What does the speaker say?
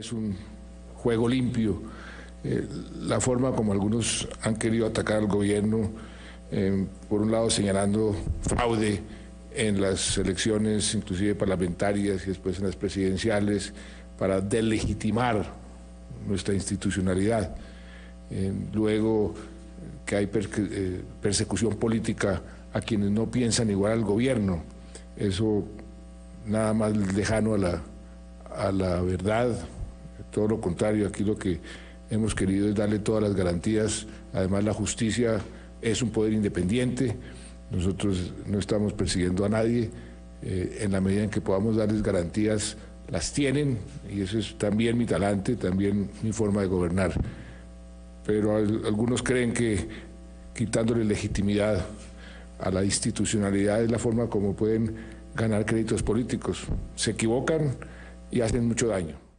es un juego limpio. Eh, la forma como algunos han querido atacar al gobierno, eh, por un lado señalando fraude en las elecciones, inclusive parlamentarias y después en las presidenciales, para delegitimar nuestra institucionalidad. Eh, luego que hay persecución política a quienes no piensan igual al gobierno. Eso nada más lejano a la, a la verdad, todo lo contrario, aquí lo que hemos querido es darle todas las garantías, además la justicia es un poder independiente, nosotros no estamos persiguiendo a nadie, eh, en la medida en que podamos darles garantías, las tienen, y eso es también mi talante, también mi forma de gobernar. Pero algunos creen que quitándole legitimidad a la institucionalidad es la forma como pueden ganar créditos políticos. Se equivocan y hacen mucho daño.